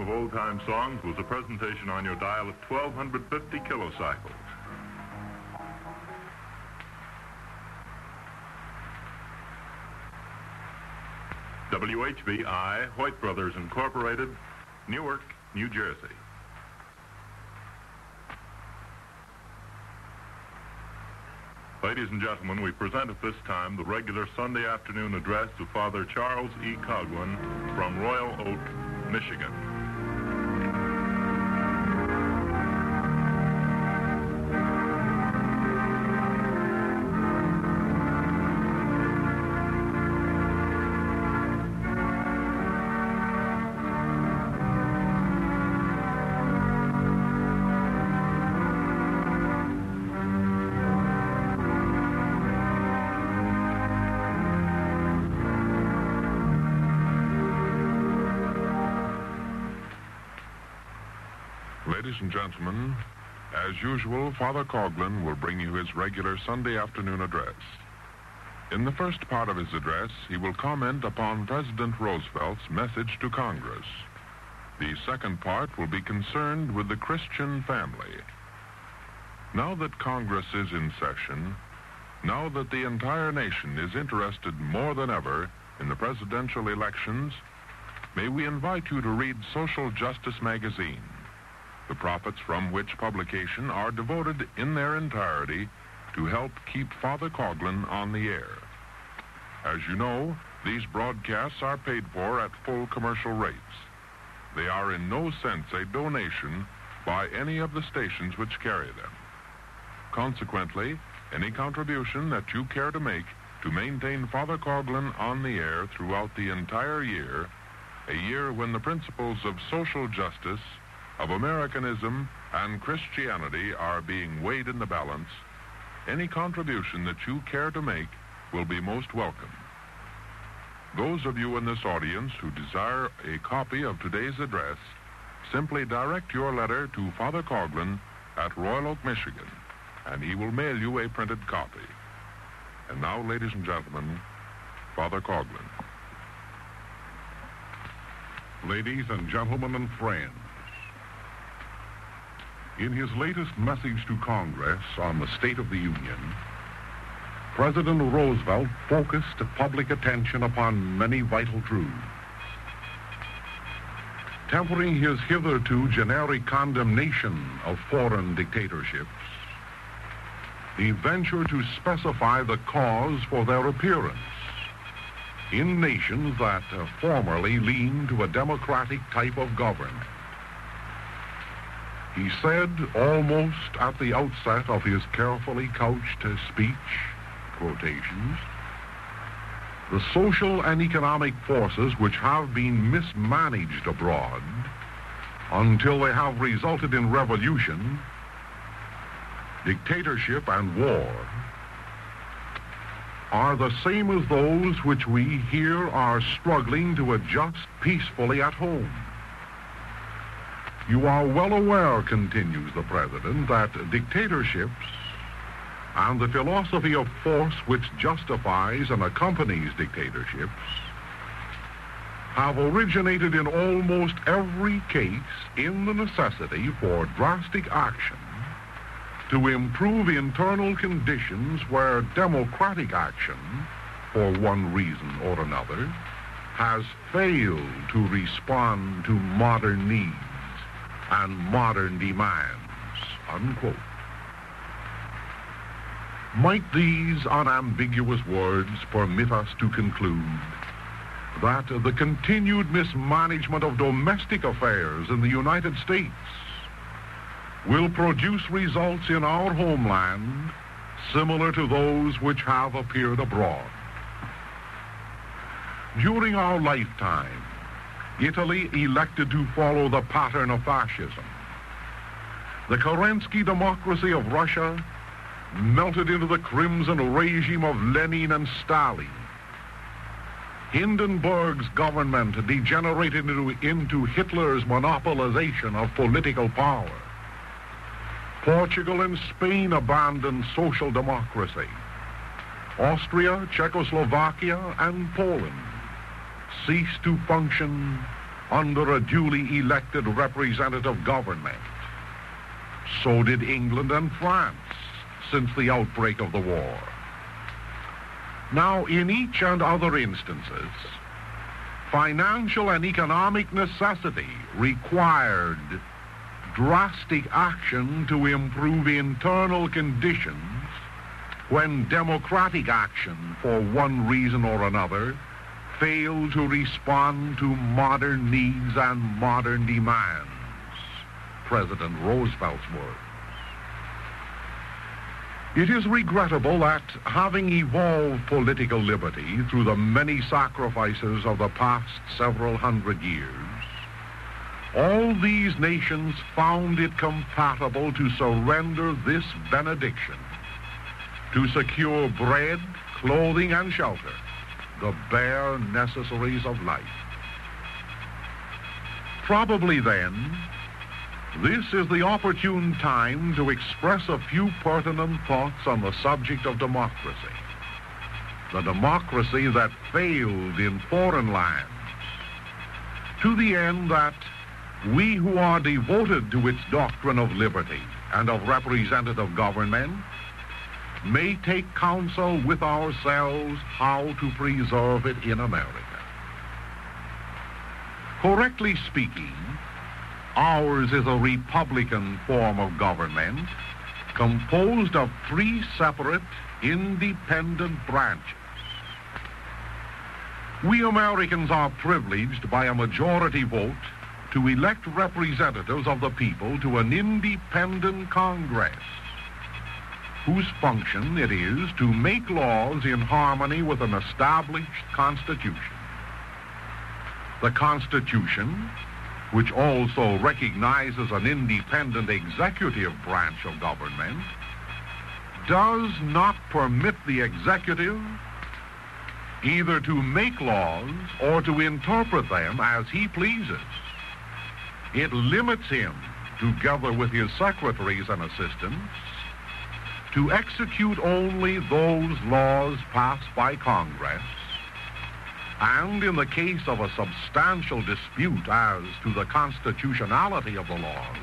of old time songs was a presentation on your dial of 1250 kilocycles. WHBI, Hoyt Brothers Incorporated, Newark, New Jersey. Ladies and gentlemen, we present at this time the regular Sunday afternoon address of Father Charles E. Coughlin from Royal Oak, Michigan. Ladies and gentlemen, as usual, Father Coughlin will bring you his regular Sunday afternoon address. In the first part of his address, he will comment upon President Roosevelt's message to Congress. The second part will be concerned with the Christian family. Now that Congress is in session, now that the entire nation is interested more than ever in the presidential elections, may we invite you to read Social Justice magazine the profits from which publication are devoted in their entirety to help keep Father Coughlin on the air. As you know, these broadcasts are paid for at full commercial rates. They are in no sense a donation by any of the stations which carry them. Consequently, any contribution that you care to make to maintain Father Coughlin on the air throughout the entire year, a year when the principles of social justice of Americanism and Christianity are being weighed in the balance, any contribution that you care to make will be most welcome. Those of you in this audience who desire a copy of today's address, simply direct your letter to Father Coughlin at Royal Oak, Michigan, and he will mail you a printed copy. And now, ladies and gentlemen, Father Coughlin. Ladies and gentlemen and friends, in his latest message to Congress on the State of the Union, President Roosevelt focused public attention upon many vital truths. Tempering his hitherto generic condemnation of foreign dictatorships, he ventured to specify the cause for their appearance in nations that formerly leaned to a democratic type of government. He said almost at the outset of his carefully couched speech, quotations, the social and economic forces which have been mismanaged abroad until they have resulted in revolution, dictatorship, and war are the same as those which we here are struggling to adjust peacefully at home. You are well aware, continues the President, that dictatorships and the philosophy of force which justifies and accompanies dictatorships have originated in almost every case in the necessity for drastic action to improve internal conditions where democratic action, for one reason or another, has failed to respond to modern needs and modern demands, unquote. Might these unambiguous words permit us to conclude that the continued mismanagement of domestic affairs in the United States will produce results in our homeland similar to those which have appeared abroad. During our lifetime, Italy elected to follow the pattern of fascism. The Kerensky democracy of Russia melted into the crimson regime of Lenin and Stalin. Hindenburg's government degenerated into, into Hitler's monopolization of political power. Portugal and Spain abandoned social democracy. Austria, Czechoslovakia, and Poland ceased to function under a duly elected representative government. So did England and France since the outbreak of the war. Now, in each and other instances, financial and economic necessity required drastic action to improve internal conditions when democratic action, for one reason or another, failed to respond to modern needs and modern demands. President Roosevelt's words. It is regrettable that, having evolved political liberty through the many sacrifices of the past several hundred years, all these nations found it compatible to surrender this benediction to secure bread, clothing, and shelter, the bare necessaries of life. Probably then, this is the opportune time to express a few pertinent thoughts on the subject of democracy. The democracy that failed in foreign lands, to the end that we who are devoted to its doctrine of liberty and of representative government may take counsel with ourselves how to preserve it in America. Correctly speaking, ours is a republican form of government composed of three separate, independent branches. We Americans are privileged by a majority vote to elect representatives of the people to an independent Congress whose function it is to make laws in harmony with an established Constitution. The Constitution, which also recognizes an independent executive branch of government, does not permit the executive either to make laws or to interpret them as he pleases. It limits him, together with his secretaries and assistants, to execute only those laws passed by Congress, and in the case of a substantial dispute as to the constitutionality of the laws,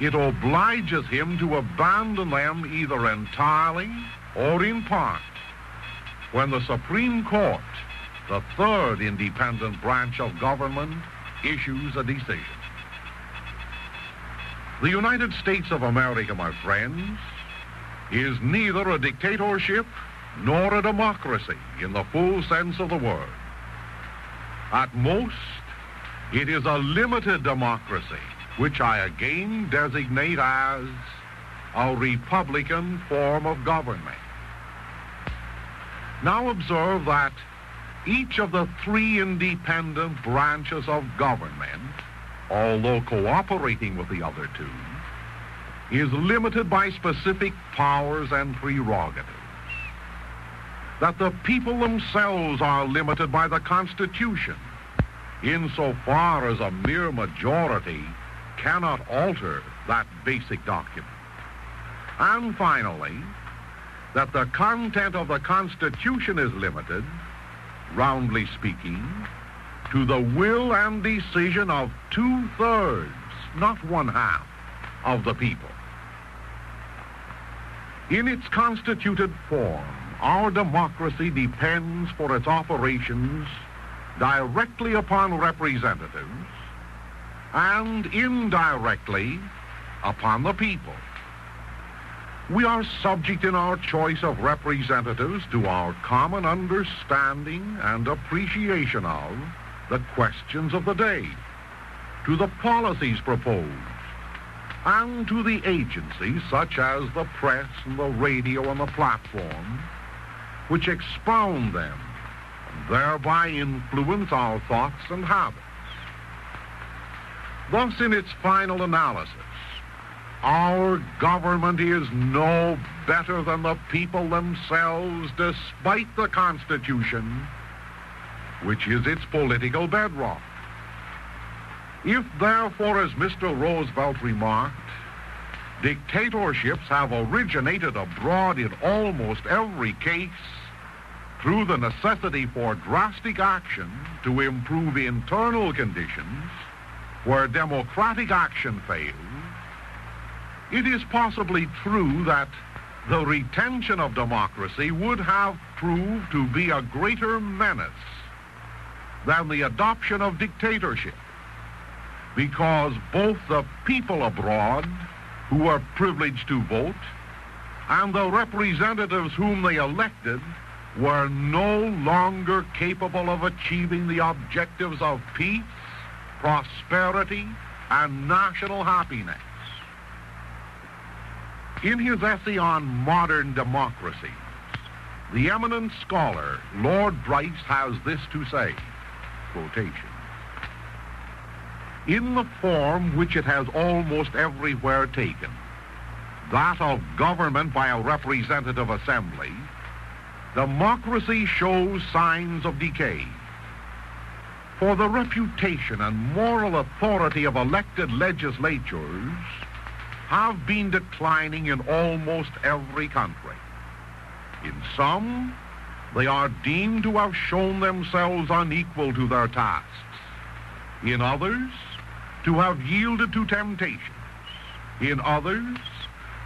it obliges him to abandon them either entirely or in part when the Supreme Court, the third independent branch of government, issues a decision. The United States of America, my friends, is neither a dictatorship nor a democracy in the full sense of the word. At most, it is a limited democracy, which I again designate as a republican form of government. Now observe that each of the three independent branches of government although cooperating with the other two, is limited by specific powers and prerogatives. That the people themselves are limited by the Constitution, insofar as a mere majority cannot alter that basic document. And finally, that the content of the Constitution is limited, roundly speaking, to the will and decision of two-thirds, not one-half, of the people. In its constituted form, our democracy depends for its operations directly upon representatives and indirectly upon the people. We are subject in our choice of representatives to our common understanding and appreciation of the questions of the day, to the policies proposed, and to the agencies such as the press and the radio and the platform, which expound them and thereby influence our thoughts and habits. Thus, in its final analysis, our government is no better than the people themselves, despite the Constitution which is its political bedrock. If, therefore, as Mr. Roosevelt remarked, dictatorships have originated abroad in almost every case, through the necessity for drastic action to improve internal conditions where democratic action fails, it is possibly true that the retention of democracy would have proved to be a greater menace than the adoption of dictatorship because both the people abroad who are privileged to vote and the representatives whom they elected were no longer capable of achieving the objectives of peace, prosperity, and national happiness. In his essay on modern democracy, the eminent scholar Lord Bryce has this to say, in the form which it has almost everywhere taken, that of government by a representative assembly, democracy shows signs of decay. For the reputation and moral authority of elected legislatures have been declining in almost every country. In some, they are deemed to have shown themselves unequal to their tasks. In others, to have yielded to temptations. In others,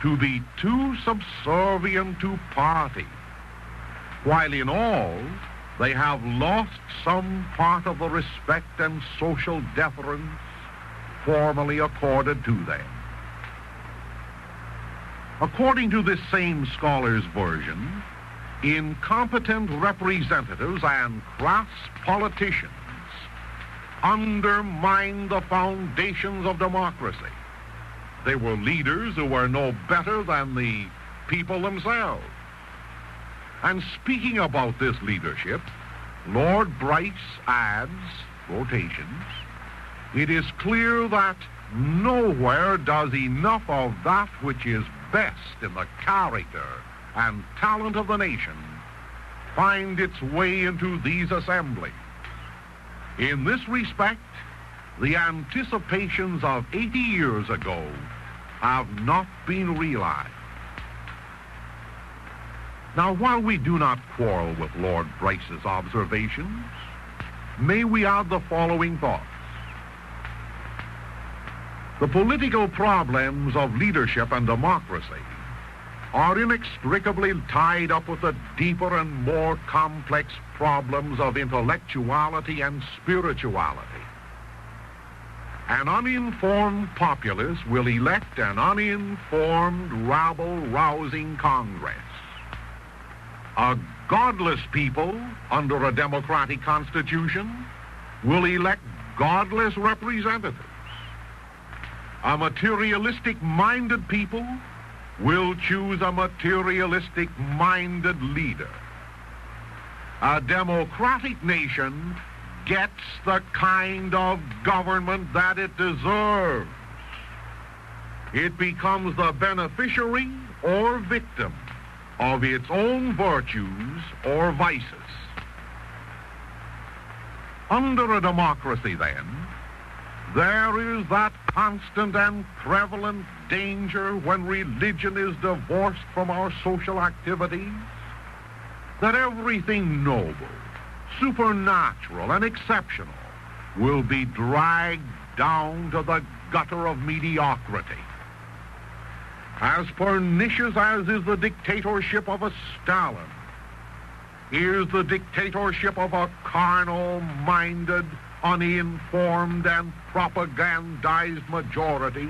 to be too subservient to party. While in all, they have lost some part of the respect and social deference formerly accorded to them. According to this same scholar's version, incompetent representatives and crass politicians undermine the foundations of democracy. They were leaders who were no better than the people themselves. And speaking about this leadership, Lord Bryce adds, quotations, it is clear that nowhere does enough of that which is best in the character and talent of the nation find its way into these assemblies. In this respect, the anticipations of 80 years ago have not been realized. Now, while we do not quarrel with Lord Bryce's observations, may we add the following thoughts. The political problems of leadership and democracy are inextricably tied up with the deeper and more complex problems of intellectuality and spirituality. An uninformed populace will elect an uninformed, rabble-rousing Congress. A godless people under a democratic constitution will elect godless representatives. A materialistic-minded people will choose a materialistic-minded leader. A democratic nation gets the kind of government that it deserves. It becomes the beneficiary or victim of its own virtues or vices. Under a democracy, then, there is that constant and prevalent danger when religion is divorced from our social activities that everything noble, supernatural, and exceptional will be dragged down to the gutter of mediocrity. As pernicious as is the dictatorship of a Stalin, is the dictatorship of a carnal-minded, uninformed and propagandized majority,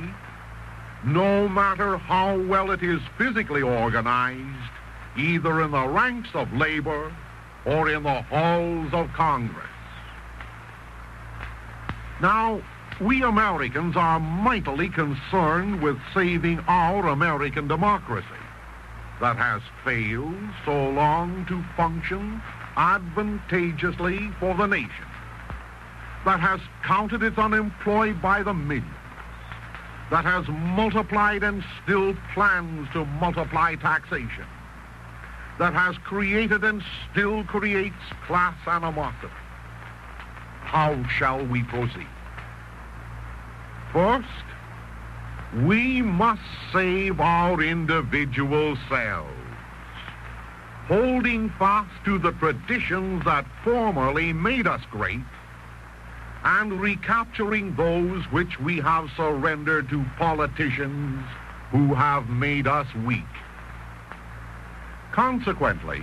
no matter how well it is physically organized, either in the ranks of labor or in the halls of Congress. Now, we Americans are mightily concerned with saving our American democracy that has failed so long to function advantageously for the nation that has counted its unemployed by the millions, that has multiplied and still plans to multiply taxation, that has created and still creates class animosity. How shall we proceed? First, we must save our individual selves. holding fast to the traditions that formerly made us great, and recapturing those which we have surrendered to politicians who have made us weak. Consequently,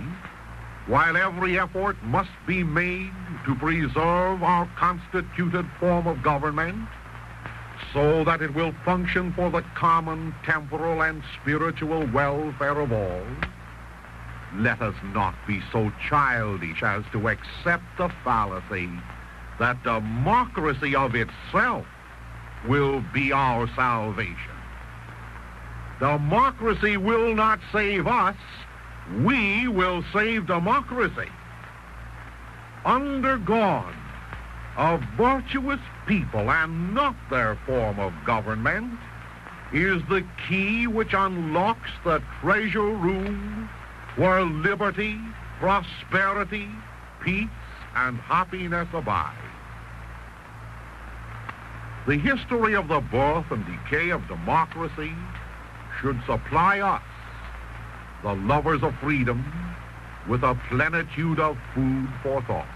while every effort must be made to preserve our constituted form of government so that it will function for the common temporal and spiritual welfare of all, let us not be so childish as to accept the fallacy that democracy of itself will be our salvation. Democracy will not save us. We will save democracy. Under God, a virtuous people and not their form of government is the key which unlocks the treasure room where liberty, prosperity, peace, and happiness abide. The history of the birth and decay of democracy should supply us, the lovers of freedom, with a plenitude of food for thought.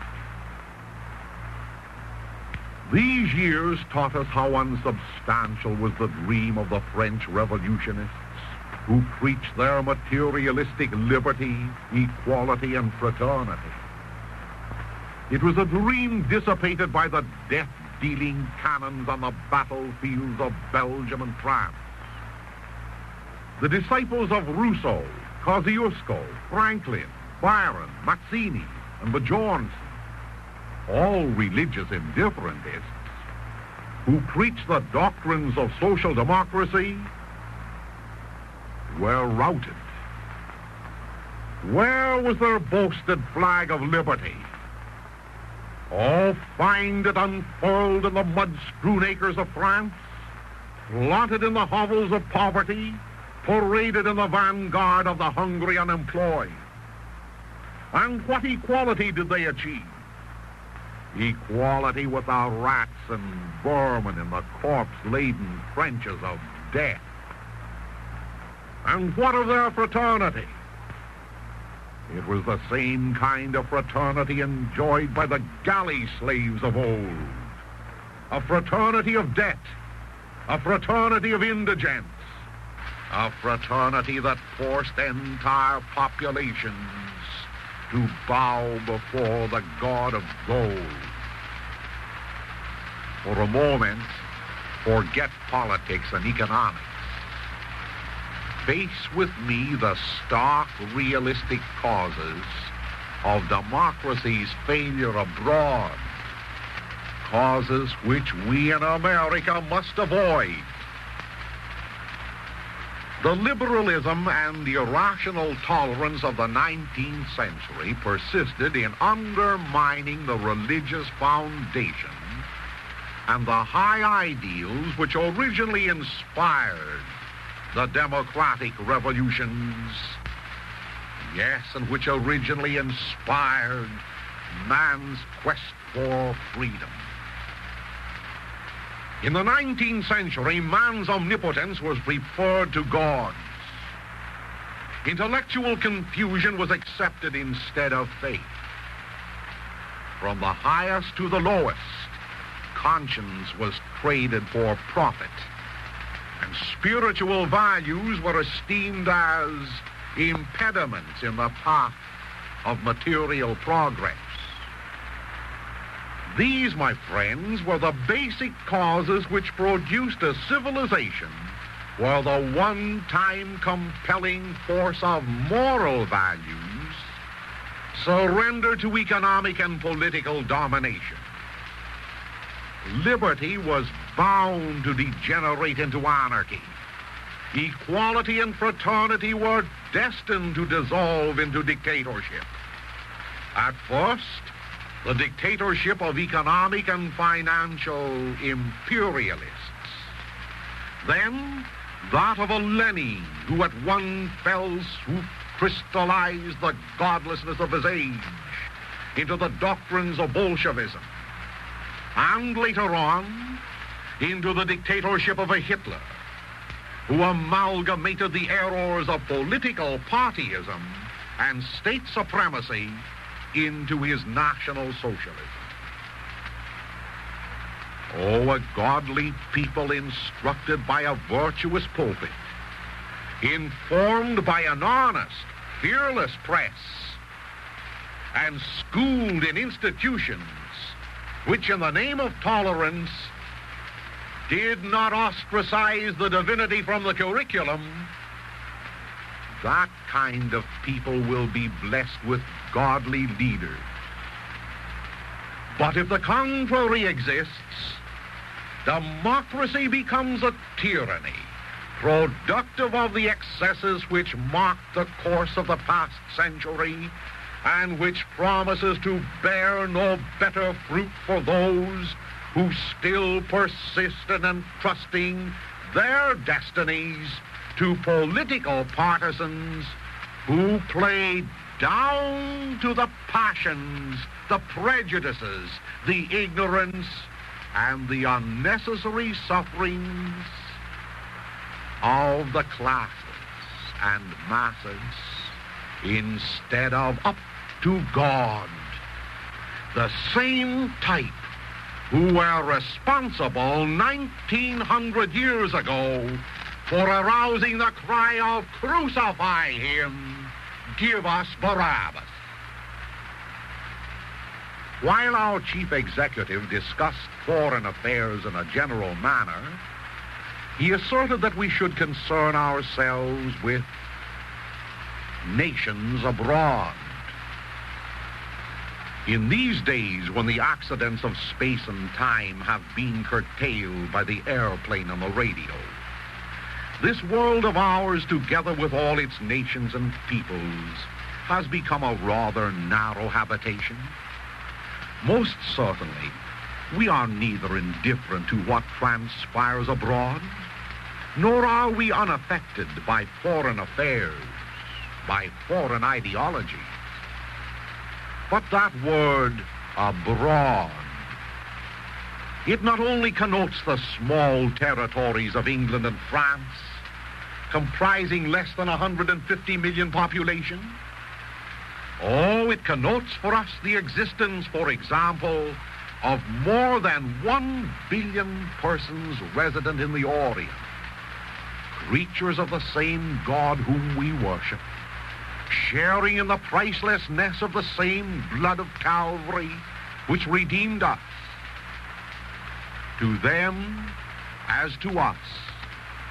These years taught us how unsubstantial was the dream of the French revolutionists who preached their materialistic liberty, equality, and fraternity. It was a dream dissipated by the death-dealing cannons on the battlefields of Belgium and France. The disciples of Rousseau, Kosciuszko, Franklin, Byron, Mazzini, and Bjornson, all religious indifferentists, who preached the doctrines of social democracy, were routed. Where was their boasted flag of liberty? Oh, find it unfurled in the mud-strewn acres of France, flaunted in the hovels of poverty, paraded in the vanguard of the hungry unemployed. And what equality did they achieve? Equality with the rats and vermin in the corpse-laden trenches of death. And what of their fraternity? It was the same kind of fraternity enjoyed by the galley slaves of old. A fraternity of debt. A fraternity of indigence. A fraternity that forced entire populations to bow before the god of gold. For a moment, forget politics and economics. Face with me the stark, realistic causes of democracy's failure abroad. Causes which we in America must avoid. The liberalism and the irrational tolerance of the 19th century persisted in undermining the religious foundation and the high ideals which originally inspired the democratic revolutions, yes, and which originally inspired man's quest for freedom. In the 19th century, man's omnipotence was preferred to God's. Intellectual confusion was accepted instead of faith. From the highest to the lowest, conscience was traded for profit and spiritual values were esteemed as impediments in the path of material progress. These, my friends, were the basic causes which produced a civilization where the one-time compelling force of moral values surrendered to economic and political domination. Liberty was bound to degenerate into anarchy. Equality and fraternity were destined to dissolve into dictatorship. At first, the dictatorship of economic and financial imperialists. Then, that of a Lenin who at one fell swoop crystallized the godlessness of his age into the doctrines of Bolshevism. And later on, into the dictatorship of a Hitler, who amalgamated the errors of political partyism and state supremacy into his National Socialism. Oh, a godly people instructed by a virtuous pulpit, informed by an honest, fearless press, and schooled in institutions which, in the name of tolerance, did not ostracize the divinity from the curriculum, that kind of people will be blessed with godly leaders. But if the contrary exists, democracy becomes a tyranny, productive of the excesses which marked the course of the past century and which promises to bear no better fruit for those who still persist in entrusting their destinies to political partisans who play down to the passions, the prejudices, the ignorance, and the unnecessary sufferings of the classes and masses instead of up to God. The same type who were responsible 1900 years ago for arousing the cry of crucify him, give us Barabbas. While our chief executive discussed foreign affairs in a general manner, he asserted that we should concern ourselves with nations abroad. In these days, when the accidents of space and time have been curtailed by the airplane and the radio, this world of ours, together with all its nations and peoples, has become a rather narrow habitation. Most certainly, we are neither indifferent to what transpires abroad, nor are we unaffected by foreign affairs, by foreign ideology. But that word, abroad, it not only connotes the small territories of England and France, comprising less than 150 million population. Oh, it connotes for us the existence, for example, of more than one billion persons resident in the Orient, creatures of the same God whom we worship, sharing in the pricelessness of the same blood of Calvary which redeemed us to them, as to us,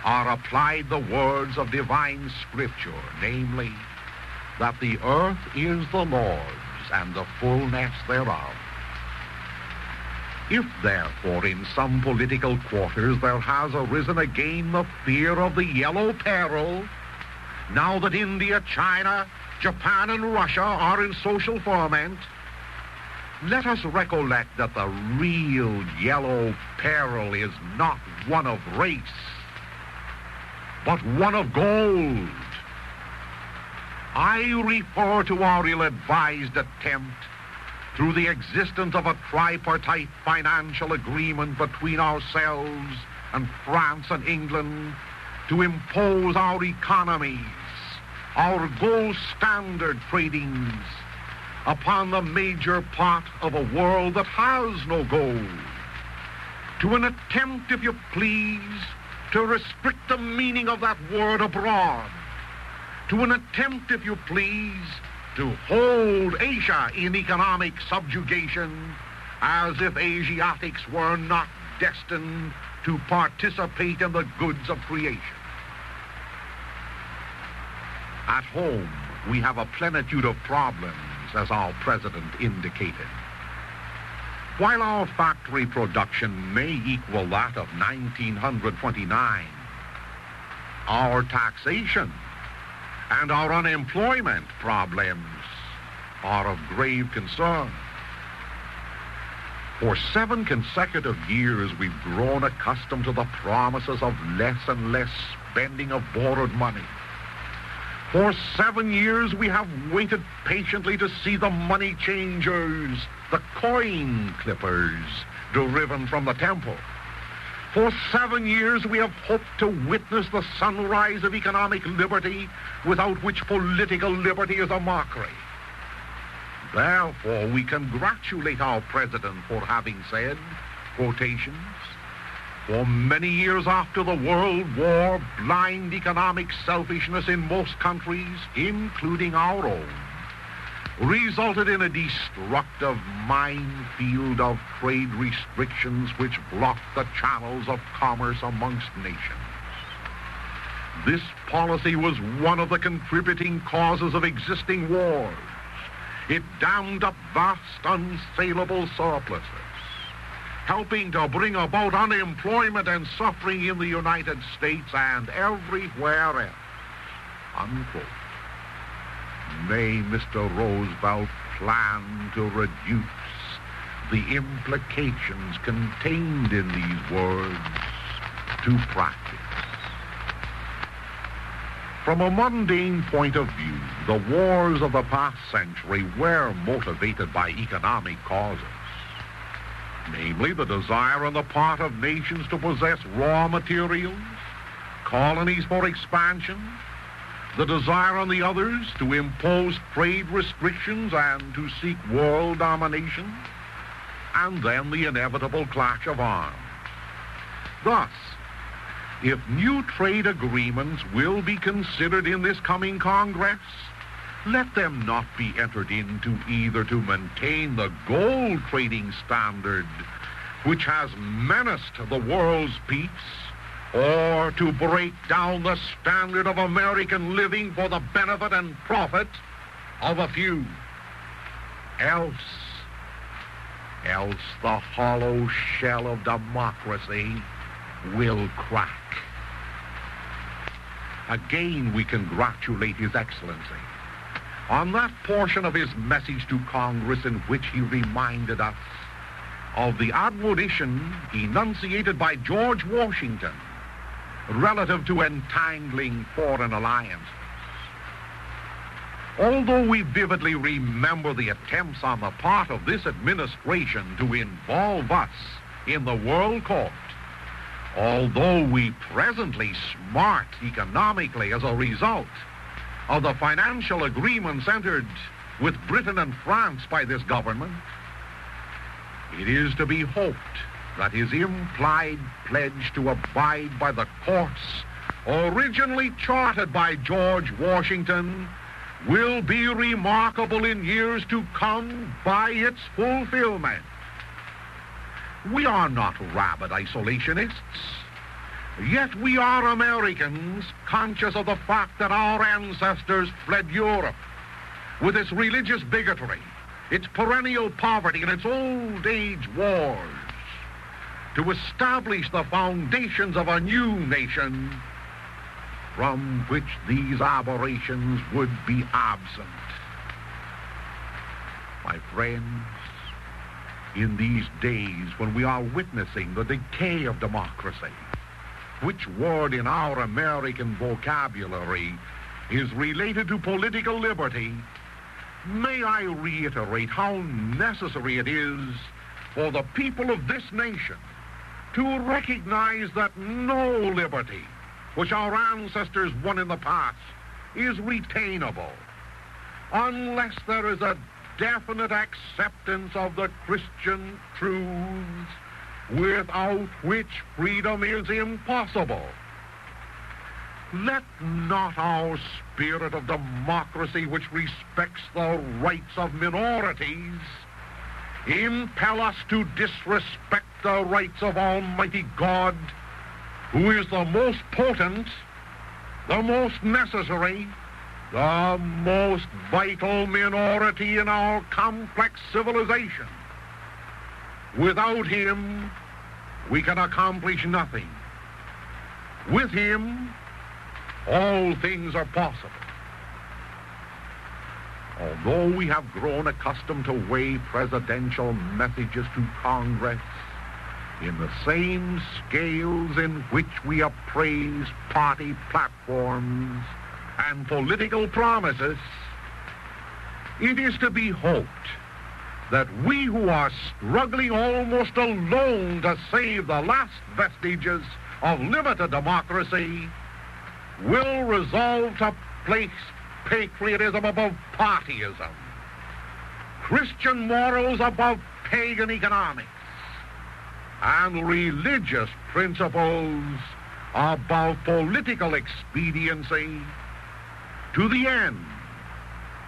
are applied the words of divine scripture, namely, that the earth is the Lord's and the fullness thereof. If, therefore, in some political quarters there has arisen again the fear of the yellow peril, now that India, China, Japan, and Russia are in social ferment, let us recollect that the real yellow peril is not one of race, but one of gold. I refer to our ill-advised attempt through the existence of a tripartite financial agreement between ourselves and France and England to impose our economies, our gold standard tradings, upon the major part of a world that has no gold. To an attempt, if you please, to restrict the meaning of that word abroad. To an attempt, if you please, to hold Asia in economic subjugation as if Asiatics were not destined to participate in the goods of creation. At home, we have a plenitude of problems as our president indicated. While our factory production may equal that of 1929, our taxation and our unemployment problems are of grave concern. For seven consecutive years, we've grown accustomed to the promises of less and less spending of borrowed money. For seven years, we have waited patiently to see the money changers, the coin clippers, driven from the temple. For seven years we have hoped to witness the sunrise of economic liberty, without which political liberty is a mockery. Therefore, we congratulate our president for having said, quotations, for many years after the World War, blind economic selfishness in most countries, including our own, resulted in a destructive minefield of trade restrictions which blocked the channels of commerce amongst nations. This policy was one of the contributing causes of existing wars. It dammed up vast unsaleable surpluses, helping to bring about unemployment and suffering in the United States and everywhere else. Unquote. May Mr. Roosevelt plan to reduce the implications contained in these words to practice. From a mundane point of view, the wars of the past century were motivated by economic causes. Namely, the desire on the part of nations to possess raw materials, colonies for expansion, the desire on the others to impose trade restrictions and to seek world domination, and then the inevitable clash of arms. Thus, if new trade agreements will be considered in this coming Congress, let them not be entered into either to maintain the gold trading standard, which has menaced the world's peace, or to break down the standard of American living for the benefit and profit of a few. Else, else the hollow shell of democracy will crack. Again, we congratulate His Excellency on that portion of his message to Congress in which he reminded us of the admonition enunciated by George Washington relative to entangling foreign alliances. Although we vividly remember the attempts on the part of this administration to involve us in the World Court, although we presently smart economically as a result of the financial agreements entered with Britain and France by this government, it is to be hoped that his implied pledge to abide by the course originally charted by George Washington will be remarkable in years to come by its fulfillment. We are not rabid isolationists. Yet we are Americans conscious of the fact that our ancestors fled Europe with its religious bigotry, its perennial poverty, and its old age wars to establish the foundations of a new nation from which these aberrations would be absent. My friends, in these days when we are witnessing the decay of democracy, which word in our American vocabulary is related to political liberty, may I reiterate how necessary it is for the people of this nation to recognize that no liberty which our ancestors won in the past is retainable unless there is a definite acceptance of the Christian truths without which freedom is impossible. Let not our spirit of democracy, which respects the rights of minorities, impel us to disrespect the rights of Almighty God, who is the most potent, the most necessary, the most vital minority in our complex civilization. Without him, we can accomplish nothing. With him, all things are possible. Although we have grown accustomed to weigh presidential messages to Congress in the same scales in which we appraise party platforms and political promises, it is to be hoped that we who are struggling almost alone to save the last vestiges of limited democracy will resolve to place patriotism above partyism, Christian morals above pagan economics, and religious principles above political expediency to the end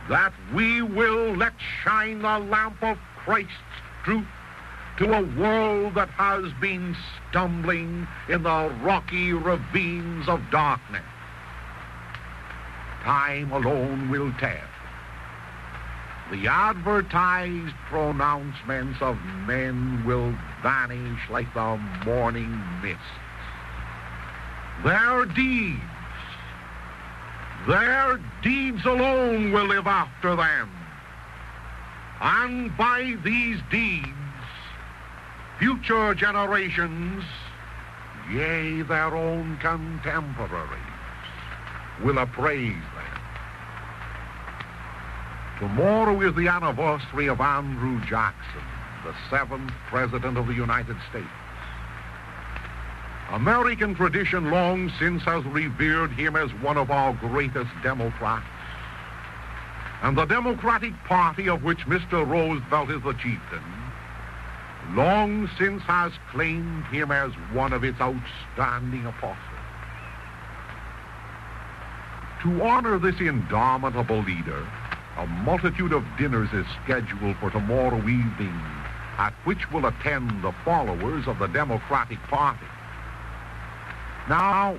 that we will let shine the lamp of Christ's truth to a world that has been stumbling in the rocky ravines of darkness. Time alone will tell. The advertised pronouncements of men will vanish like the morning mist. Their deeds their deeds alone will live after them. And by these deeds, future generations, yea, their own contemporaries, will appraise them. Tomorrow is the anniversary of Andrew Jackson, the seventh President of the United States. American tradition long since has revered him as one of our greatest Democrats. And the Democratic Party of which Mr. Roosevelt is the chieftain, long since has claimed him as one of its outstanding apostles. To honor this indomitable leader, a multitude of dinners is scheduled for tomorrow evening, at which will attend the followers of the Democratic Party. Now,